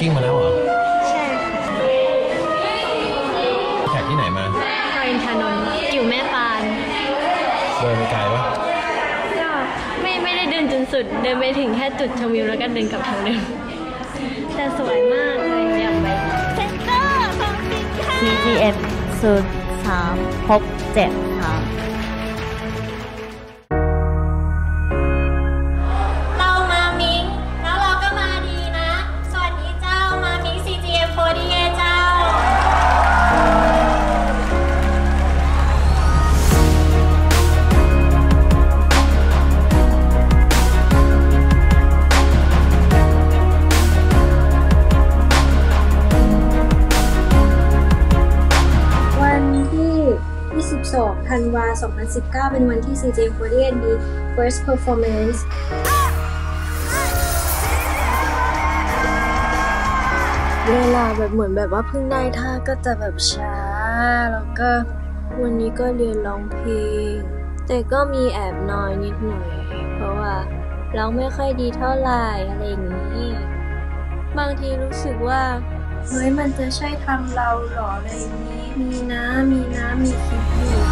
กิ้งมาแล้วเหรอใช่ค่ะแขกที่ไหนมาคอรินทานนท์อยู่แม่ปาน เดินไปไกลปะก็ไม่ไม่ได้เดินจนสุด เดินไปถึงแค่จุดชมวิวแล้วก็เดินกลับทางเดิมแต่สวยมากเลยอยากไปเซ็นเตอร์ของสินค้า TGF 0 3พบ7ครับ 22 ธันวา 2019 เป็นวันที่ CJ k o r e a มี first performance เวลาแบบเหมือนแบบว่าเพิ่งได้ท่าก็จะแบบช้า แล้วก็วันนี้ก็เรียนร้องเพลง แต่ก็มีแอบน้อยนิดหน่อย เพราะว่าร้องไม่ค่อยดีเท่าไหร่อะไรอย่างนี้ บางทีรู้สึกว่า เฮ้ยมันจะใช่ทางเราเหรออะไรนี้ มีนะ มีนะ มีคลิปอยู่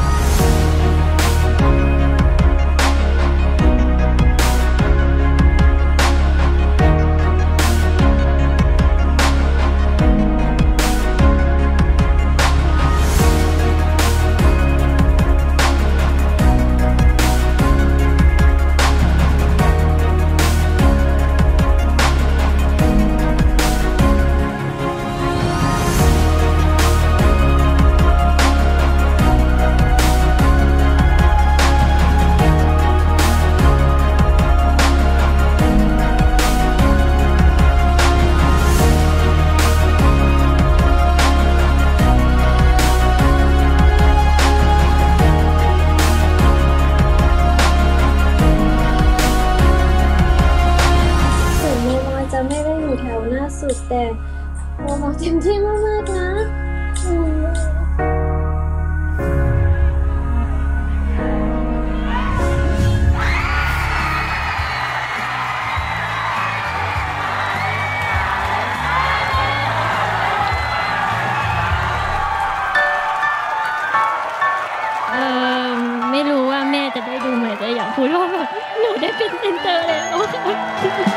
สแต่โมโมเต็มที่มากๆนะเออไม่รู้ว่าแม่จะได้ดูไหมแต่อยากพูดว่าหนูได้เป็นเซนเตอร์แล้วค่ะ